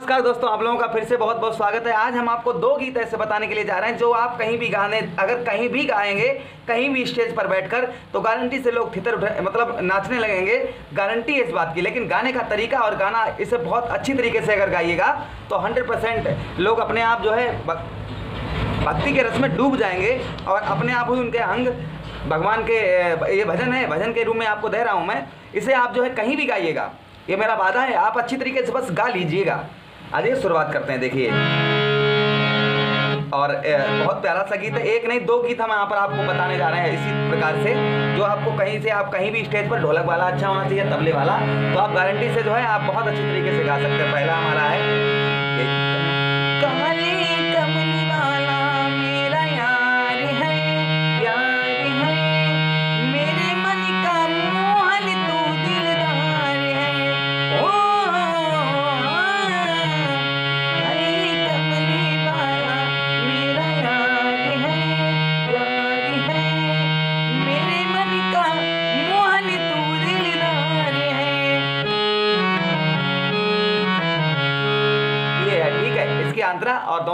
नमस्कार दोस्तों, आप लोगों का फिर से बहुत बहुत स्वागत है। आज हम आपको दो गीत ऐसे बताने के लिए जा रहे हैं, जो आप कहीं भी गाने, अगर कहीं भी गाएँगे, कहीं भी स्टेज पर बैठकर तो गारंटी से लोग थितर उठा मतलब नाचने लगेंगे। गारंटी है इस बात की, लेकिन गाने का तरीका और गाना इसे बहुत अच्छी तरीके से अगर गाइएगा तो हंड्रेड लोग अपने आप जो है भक्ति के रस में डूब जाएँगे और अपने आप ही उनके अंग भगवान के ये भजन है, भजन के रूप में आपको दे रहा हूँ मैं। इसे आप जो है कहीं भी गाइएगा। ये मेरा वादा है, आप अच्छी तरीके से बस गा लीजिएगा। आइए, शुरुआत करते हैं, देखिए। और बहुत प्यारा सा गीत है। एक नहीं, दो गीत हम यहाँ पर आपको बताने जा रहे हैं इसी प्रकार से। जो आपको कहीं से, आप कहीं भी स्टेज पर ढोलक वाला अच्छा होना चाहिए, तबले वाला तो आप गारंटी से जो है, आप बहुत अच्छे तरीके से गा सकते हैं। पहला हमारा है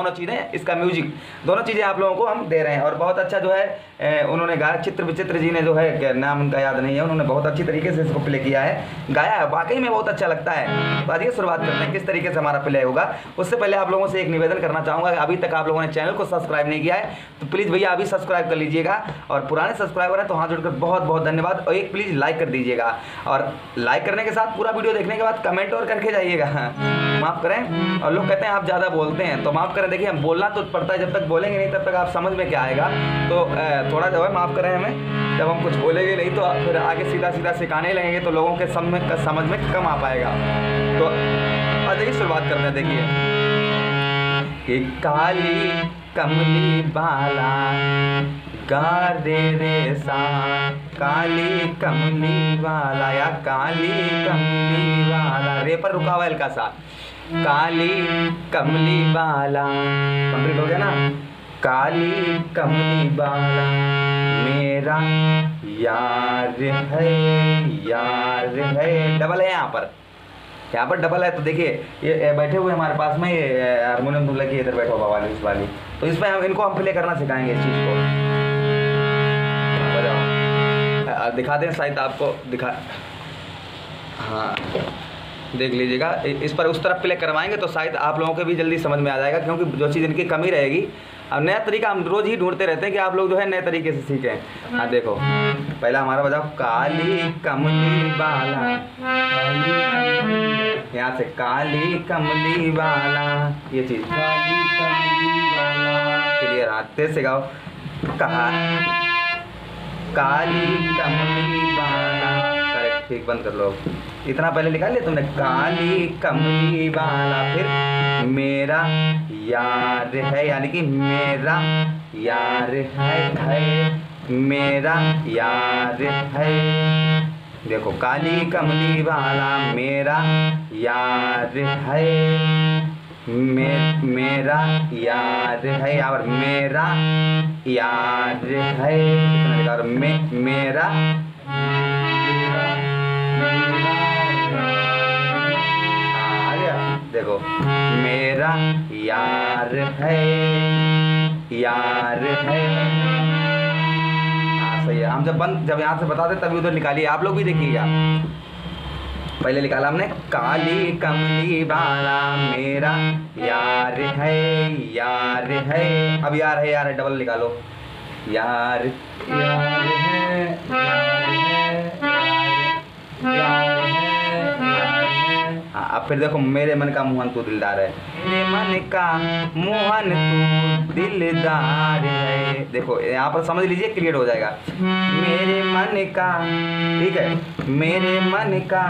दोनों चीज़ें, इसका म्यूज़िक दोनों चीज़ें आप लोगों को हम दे रहे हैं। और बहुत अच्छा जो है उन्होंने गाया चित्र विचित्र जी ने जो है नाम उनका याद नहीं है, उन्होंने बहुत अच्छी तरीके से इसको प्ले किया है। गाया है, वाकई में बहुत अच्छा लगता है। तो आइए शुरुआत करते हैं, किस तरीके से हमारा प्ले होगा। उससे पहले आप लोगों से एक निवेदन करना चाहूँगा, अभी तक आप लोगों ने चैनल को सब्सक्राइब नहीं किया है तो प्लीज़ भैया अभी सब्सक्राइब कर लीजिएगा। और पुराने सब्सक्राइबर हैं तो हाथ जोड़कर बहुत बहुत धन्यवाद। और एक प्लीज़ लाइक कर दीजिएगा। और लाइक करने के साथ पूरा वीडियो देखने के बाद कमेंट और करके जाइएगा। माफ़ करें। और लोग कहते हैं आप ज़्यादा बोलते हैं तो माफ़ करें। देखिए, हम बोलना तो पड़ता है, जब तक बोलेंगे नहीं, तब तक आप समझ में क्या आएगा। तो थोड़ा जो है, माफ़ करें हमें। जब हम कुछ बोलेंगे नहीं तो फिर आगे सीधा सीधा सिखाने लगेंगे तो लोगों के समझ में समझ में कम आ पाएगा। तो देखिए, शुरुआत करना देखिए। कि काली कमली बाला गा रे रे सा। काली कमली वाला या काली कमली वाला रे पर रुका हुआ हल्का सा। काली कमली बाला। कंप्लीट हो गया ना? काली कमली बाला। मेरा यार है यार है। डबल है यहाँ पर। यहाँ पर डबल है तो देखिए, ये बैठे हुए हमारे पास में, ये हारमोनियम दूल्हा की इधर बैठा हुआ वाली इस वाली। तो इसमें हम, इनको हम प्ले करना सिखाएँगे इस चीज़ को। दिखा दें शायद आपको, दिखा हाँ देख लीजिएगा। इस पर उस तरफ़ प्ले करवाएँगे तो शायद आप लोगों को भी जल्दी समझ में आ जाएगा, क्योंकि जो चीज़ इनकी कमी रहेगी अब नया तरीका हम रोज़ ही ढूंढते रहते हैं कि आप लोग जो है नए तरीके से सीखें। हाँ देखो पहला हमारा बजाओ काली कमली बाला। यहाँ से काली कमली वाला ये चीज़। काली कमली वाला क्लियर हाँ तेज से गाओ। कहा? काली कमली वाला करेक्ट ठीक बंद कर लो। इतना पहले निकाल लिया तुमने? काली कमली वाला फिर मेरा यार है यानी कि मेरा यार है है। मेरा यार है। देखो काली कमली वाला मेरा यार है। मे, मेरा यार है और मेरा यार है। लिखा मे, मेरा देखो, मेरा यार है यार है। हाँ सही है। हम जब बंद, जब यहाँ से बताते तभी उधर निकालिए। आप लोग भी देखिएगा पहले निकाला हमने, काली कमली वाला, मेरा यार है यार है। अब यार है यार है डबल निकालो। यार यार है यार है यार है, यार हाँ। अब फिर देखो, मेरे मन का मोहन तू दिलदार है। मेरे मन का मोहन तू दिलदार है। देखो, यहाँ पर समझ लीजिए, क्लियर हो जाएगा। मेरे मन का, ठीक है? मेरे मन का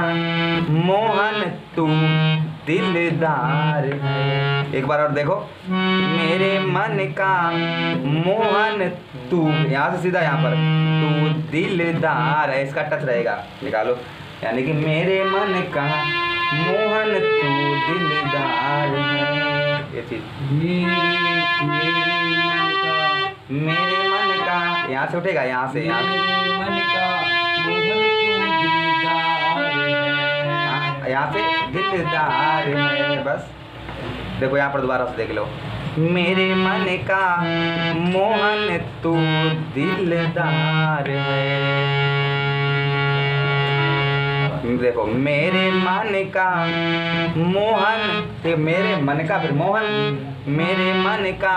मोहन तू दिलदार है। एक बार और देखो। मेरे मन का मोहन तू, यहाँ से सीधा यहाँ पर। तू दिलदार है, इसका टच रहेगा। निकालो। यानी कि मेरे मन का मोहन तू दिलदार है। मेरे मन का यहाँ से उठेगा यहाँ से यहाँ हाँ, यहाँ से दिलदार है। बस देखो यहाँ पर दोबारा से देख लो। मेरे मन का मोहन तू दिलदार है। देखो, मेरे मन का मोहन मेरे मन का फिर मोहन, मेरे मन का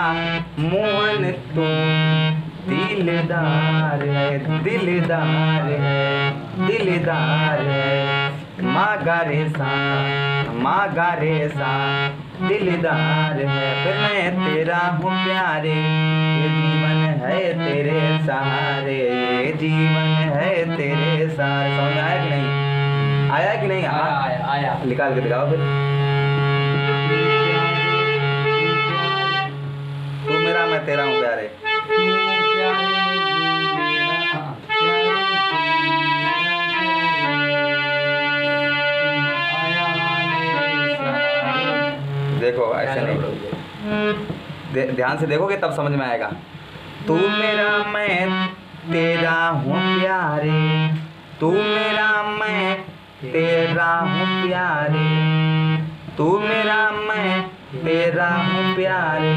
मोहन तू दिलदार है दिलदार है दिलदार है। माँ गारे सा माँ गारे सा, दिलदार है। फिर मैं तेरा हूँ प्यारे जीवन है तेरे सहारे जीवन है तेरे सहारे। समझ कि नहीं? आया कि नहीं? आया आया निकाल के दिखाओ फिर। तू मेरा मैं तेरा हूँ प्यारे। देखो ऐसे नहीं। ध्यान से देखोगे तब समझ में आएगा। तू मेरा मैं तेरा हूँ प्यारे। तू मेरा तेरा हूँ प्यारे। तू मेरा मैं, तेरा हूँ प्यारे।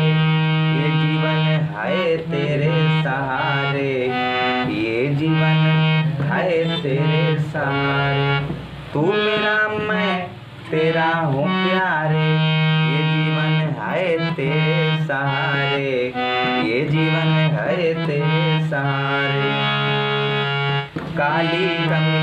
ये जीवन है तेरे सहारे। ये जीवन है तेरे सहारे। तू मेरा मैं, तेरा हूँ प्यारे। ये जीवन है तेरे सहारे। ये जीवन है तेरे सहारे। काली कंगनी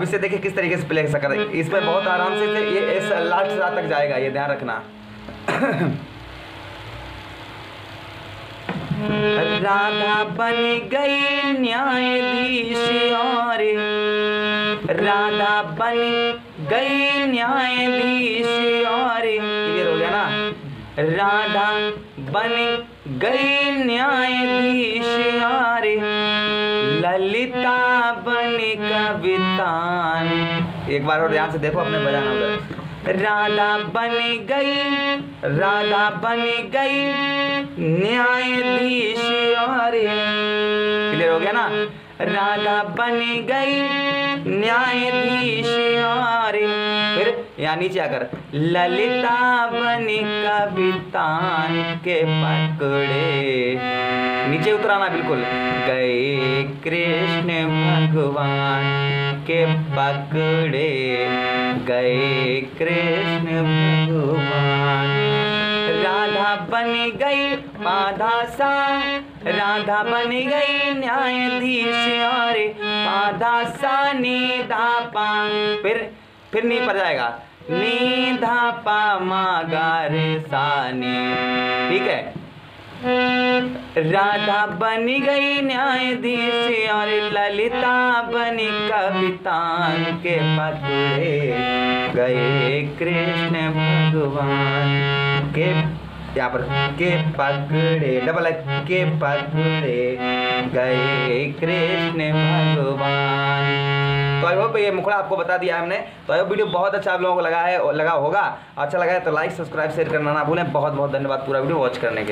अब इसे देखिए किस तरीके से प्ले कर इस पर बहुत आराम से से ये इस लास्ट रात तक जाएगा, ये ध्यान रखना। राधा बन गई न्यायाधीश और, राधा बन गई न्यायाधीश और क्लियर हो गया ना? राधा बन गई न्यायाधीश और ललिता बनी कवितान। एक बार और ध्यान से देखो अपने बजाना उधर राधा बन गई, राधा बन गई न्यायाधीश क्लियर हो गया ना? राधा बन गई न्यायाधीश फिर यहाँ नीचे आकर, ललिता बन कवितान के पकड़े। नीचे उतराना बिल्कुल। गए कृष्ण भगवान के पकड़े। गए कृष्ण भगवान। राधा बन गई पाधा सा राधा बन गई न्यायाधीश और पाधा सा निधा पा फिर फिर नी पर जाएगा। निधा पा मा रे सा ठीक है? राधा बनी गई न्यायाधीश और ललिता बनी कविता के पकड़े गए कृष्ण भगवान के यहाँ पर के पकड़े डबल के पकड़े गए कृष्ण भगवान। तो आई होप ये मुखड़ा आपको बता दिया हमने। तो आई होप वीडियो बहुत अच्छा आप लोगों को लगा है लगा होगा। अच्छा लगा है तो लाइक सब्सक्राइब शेयर करना ना भूलें। बहुत बहुत धन्यवाद पूरा वीडियो वॉच करने के लिए।